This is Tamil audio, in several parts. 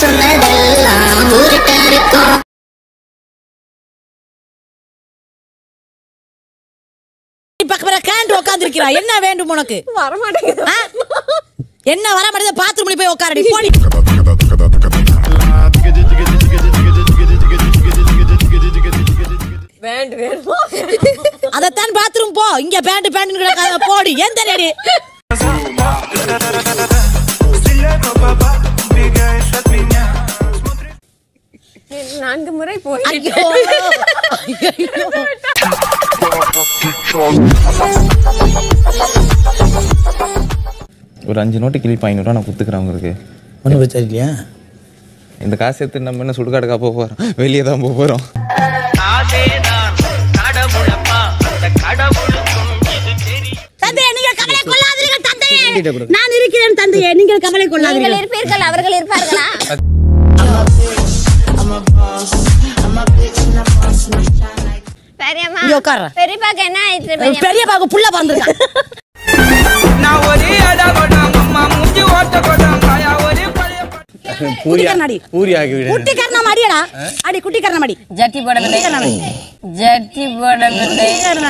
சொன்னதெல்லாம் இருக்கும் கேண்ட் உட்காந்துருக்கிறா என்ன வேண்டும் உனக்கு? என்ன வர மாட்டேங்குது பாத்ரூம்ல போய் உட்காரடி. போடி. அதத்தான் பாத்ரூம் போ. இங்க பேண்ட் பேண்ட் போடி. எந்த நடி ஒரு அஞ்சு நோட்டு கிளிப்பு ஐநூறுரூவா நான் கொடுத்துக்கிறேன் உங்களுக்கு ஒன்றும் பிரச்சனை இல்லையா இந்த காசு எடுத்து நம்ம என்ன சுடுகாடுக்கா போக போகிறோம் வெளியே தான் போக போகிறோம் நான் இருக்கிறேன் தந்தையே. நீங்கள் கவலை கொள்ளாதீர்கள். இருப்பீர்கள் அவர்கள் இருப்பார்களா? பெரியம்மா. இங்க உட்கார்றா. பெரியப்பாக்கு என்ன ஆயிடுச்சு பெரியம்மா? பெரிய பாக்கு புள்ள அடி. குட்டி கர்ணம் அடி ஜட்டி போடவில்லை. ஜட்டி போடவில்லை. என்ன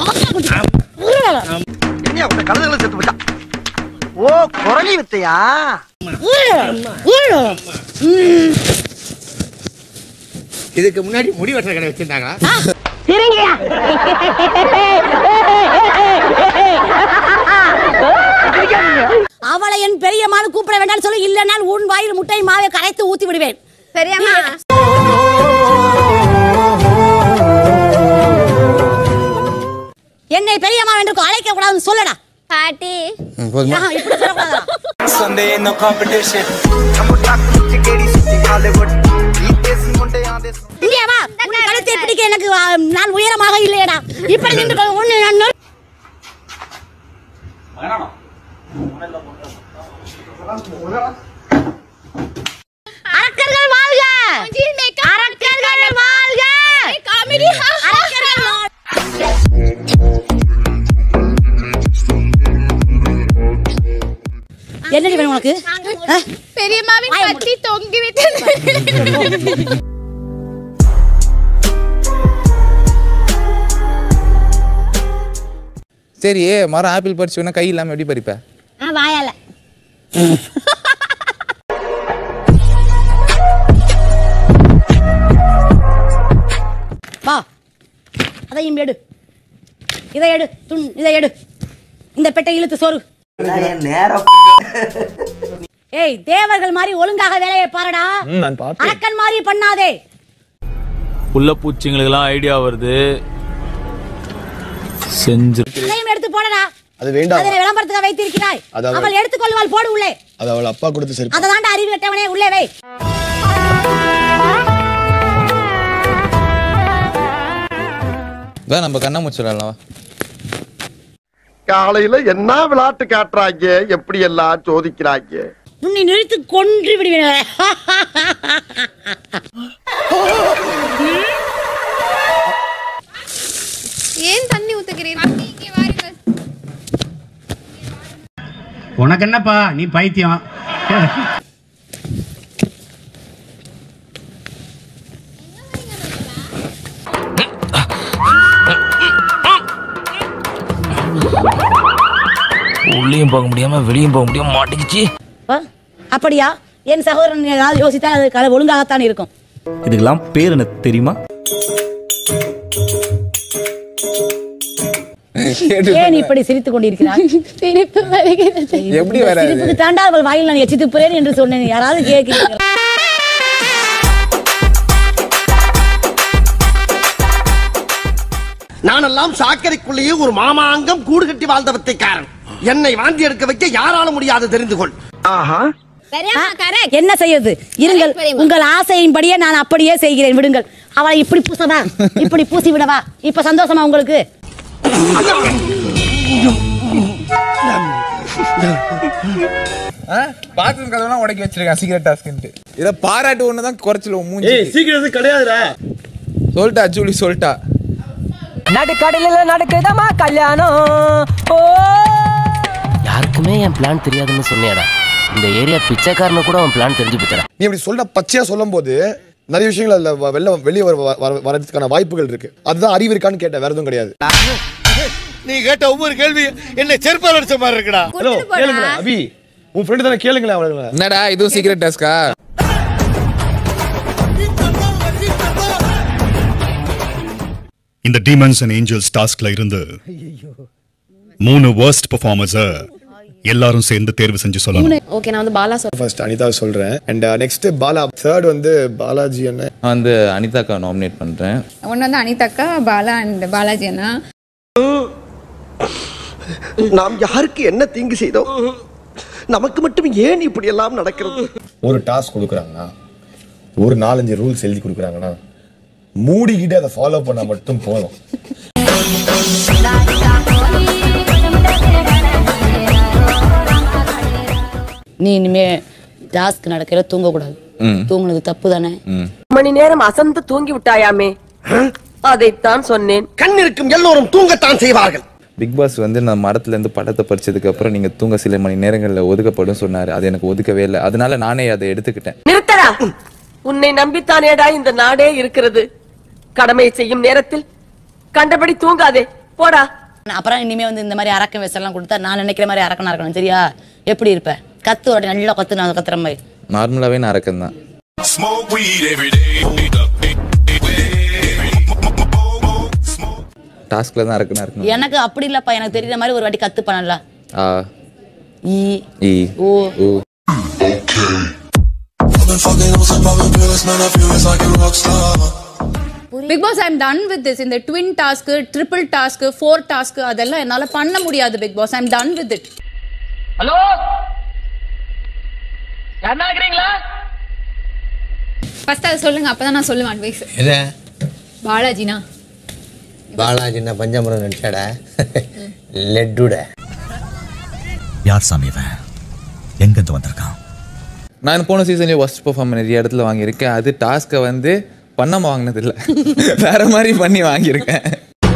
ஓ குரலி வித்தையா இதுக்கு முன்னாடி முடி வெட்டுற கடை வச்சிருந்தாங்களா? அவளை என் பெரியம்மான்னு கூப்பிட வேண்டாம்னு சொல்லி இல்லைனால் உன் வாயில் முட்டை மாவை கரைத்து ஊத்தி விடுவேன். பெரியம்மா. என்னை பெரியம்மா என்று அழைக்க கூடாதுன்னு சொல்லடா. பாட்டி எனக்கு நான் உயரமாக இல்லையடா இப்படி நின்று. ஒண்ணு நான் நொ- அரக்கர்கள் வாழ்க அரக்கர்கள் வாழ்க அரக்கர்கள் வாழ்க. என்னடி வேணும் உனக்கு? பெரியம்மாவின். கத்தி தொங்கி விட்டது சரி மரம் ஆப்பிள் பறிச்சு வேணா கை இல்லாமல் எப்படி பறிப்ப? வாயால. வா. அதையும் எடு. இதை எடு. துண் இதை எடு. இந்த பெட்டை இழுத்து சொரு ஏய் தேவர்கள் மாதிரி ஒழுங்காக வேலையை பாருடா. நான் பார்த்தேன் அரக்கன் மாதிரி பண்ணாதே. புள்ள பூச்சிங்களுக்கெல்லாம் ஐடியா வருது. செஞ்சு எடுத்து போடடா. அது வேண்டாம். அதனை விளம்பரத்துக்கு வைத்திருக்கிறாய். அது அவள்- எடுத்துக்கொள்வாள் போடு உள்ளே. அது அவள் அப்பா கொடுத்து சரி அதை தாண்டா அறிவு கட்டவனே உள்ளே வை. வா நம்ம கண்ணா முச்சிடலாம் காலையில என்ன விளையாட்டு காட்டுறாங்க? எப்படி எல்லாம் சோதிக்கிறாங்க? உன்னை நிறுத்து கொன்று விடுவேன். ஏன் தண்ணி வாருங்கள். உனக்கு என்னப்பா? நீ பைத்தியம். உள்ளேயும் போக முடியாம வெளியும் போக முடியாம மாட்டிக்கிச்சு. ஆ? அப்படியா? என் சகோதரன் ஏதாவது யோசித்தால் அது கல- ஒழுங்காகத்தான் இருக்கும். இதுக்கெல்லாம் பேர் என்ன தெரியுமா? ஏன் இப்படி சிரித்துக் கொண்டிருக்கிறார் சிரிப்பு வருகிறது. எப்படி வராது சிரிப்புக்கு தாண்டா அவள் வாயில் நான் எச்சி துப்புறேன் என்று சொன்னேன். யாராவது கேட்கிறீர்கள்? நானெல்லாம் சாக்கடைக்குள்ளேயே ஒரு மாமாங்கம் கூடு கட்டி வாழ்ந்த வித்தைக்காரன் என்னை வாந்தி எடுக்க வைக்க யாரால முடியாது தெரிந்து கொள். ஆஹா. என்ன செய்யறது இருங்கள். உங்கள் ஆசையின்படியே நான் அப்படியே செய்கிறேன். விடுங்கள். அவளை இப்படி பூசவா இப்படி பூசி விடவா இப்ப சந்தோஷமா உங்களுக்கு? பாத்ரூம் கதவுலாம் உடைக்கி வச்சிருக்கேன். சீக்கிரம் டாஸ்க்ன்ட்டு இதை பாராட்டு ஒன்று தான் குறைச்சல மூஞ்சி சீக்கிரம் கிடையாதுடா. சொல்லிட்டா ஜூலி சொல்லிட்டா. நடுக்கடலில நடக்குதமா கல்யாணம். ஓ யாருக்குமே என் பிளான் தெரியாதுன்னு சொன்னேடா. இந்த ஏரியா பிச்சைக்காரனு கூட அவன் பிளான் தெரிஞ்சு போச்சடா. நீ இப்படி சொல்ல பச்சையா சொல்லும் போது நிறைய விஷயங்கள் அதுல வெளில வெளியே வர வர- வரதுக்கான வாய்ப்புகள் இருக்கு. அதுதான் அறிவு இருக்கான்னு கேட்டேன் வேற எதுவும் கிடையாது. நீ கேட்ட ஒவ்வொரு கேள்வி என்ன செருப்பால் அடிச்ச மாதிரி இருக்குடா. ஹலோ கேளுங்களேன் அபி உன் ஃப்ரெண்டு தானே கேளுங்களேன் அவளுங்களை. என்னடா இதுவும் சீக்ரெட் டாஸ்கா இந்த டீமன்ஸ் அண்ட் ஏஞ்சல்ஸ் டாஸ்க்ல இருந்து மூணு worst பெர்ஃபார்மர்ஸ எல்லாரும் சேர்ந்து தேர்வு செஞ்சு சொல்லணும். ஓகே நான் வந்து பாலா சொல்றேன் ஃபர்ஸ்ட் அனிதா சொல்றேன். அண்ட் நெக்ஸ்ட் பாலா தேர்ட் வந்து பாலாஜி அண்ணன் நான் வந்து அனிதாக்கா நாமினேட் பண்றேன். ஒன்று வந்து அனிதாக்கா பாலா அண்ட் பாலாஜி அண்ணா நாம் யாருக்கு என்ன தீங்கு செய்தோம் நமக்கு மட்டும் ஏன் இப்படி எல்லாம் நடக்கிறது? ஒரு டாஸ்க் கொடுக்குறாங்கன்னா ஒரு நாலஞ்சு ரூல்ஸ் எழுதி கொடுக்குறாங்கன்னா மூடிக்கிட்டு அதை ஃபாலோ பண்ணா மட்டும் போதும். நீ இனிமே டாஸ்க் நடக்கிற தூங்கக்கூடாது. தூங்குனது தப்பு தானே மணி நேரம் அசந்து தூங்கி விட்டாயாமே? அதைத்தான் சொன்னேன். கண் இருக்கும் எல்லோரும் தூங்கத்தான் செய்வார்கள். பிக் பாஸ் வந்து நான் மரத்துல இருந்து படத்தை படிச்சதுக்கு அப்புறம் நீங்க தூங்க சில மணி நேரங்கள்ல ஒதுக்கப்படும் சொன்னாரு. அது எனக்கு ஒதுக்கவே இல்லை. அதனால நானே அதை எடுத்துக்கிட்டேன். நிறுத்தடா. உன்னை நம்பித்தானேடா இந்த நாடே இருக்கிறது. கடமையை செய்யும் நேரத்தில் கண்டபடி தூங்காதே. போடா. அப்புறம் இனிமே வந்து இந்த மாதிரி அரக்க வேசெல்லாம் கொடுத்தா நான் நினைக்கிற மாதிரி அரக்கனா இருக்கணும். சரியா? எப்படி இருப்ப? கத்து உடனே நல்லா கத்து நான் கத்துற மாதிரி. நார்மலாவே நான் அரக்கன் தான். டாஸ்க்ல தான் அரக்கனா இருக்கணும் எனக்கு அப்படி இல்லப்பா. எனக்கு தெரியுற மாதிரி ஒரு வாட்டி கத்து பண்ணல ஆ. ஈ இ ஓ. ஊ. Bigg Boss I'm done with this இந்த twin task triple task four task அதெல்லாம் என்னால பண்ண முடியாது Bigg Boss I'm done with it hello யாருன்னா இருக்கிறீங்களா? ஃபர்ஸ்ட் அதை சொல்லுங்க அப்பதான் நான் சொல்லுவேன் அட்வைஸ் எதை? பாலாஜினா. பாலாஜி நான் பஞ்சாமரம் நினைச்சாடா? லெட்டுட. யார் சாமி இவன்? எங்கிருந்து வந்திருக்கான்? நான் போன சீசன்லேயே ஒஸ்ட் பெர்ஃபார்ம் நிறைய இடத்துல வாங்கியிருக்கேன். அது டாஸ்க்கை வந்து பண்ணாம வாங்கினது இல்லை வேற மாதிரி பண்ணி வாங்கியிருக்கேன்.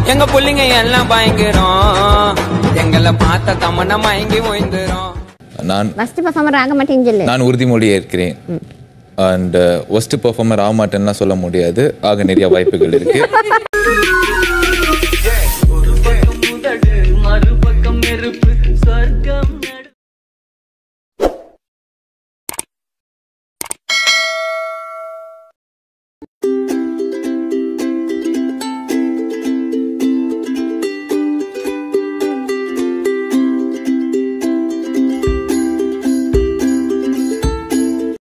எங்க புள்ளிங்க எல்லாம் பயங்கரம். எங்களை பார்த்த தமன மயங்கி ஓய்ந்துரும். நான் ஃபர்ஸ்ட் பெர்ஃபார்மர் ஆக மாட்டேன்னு சொல்லு நான் உறுதிமொழி ஏற்கிறேன். அண்ட் ஒஸ்ட் பெர்ஃபார்மர் ஆக மாட்டேன்னா சொல்ல முடியாது. ஆக நிறைய வாய்ப்புகள் இருக்கு.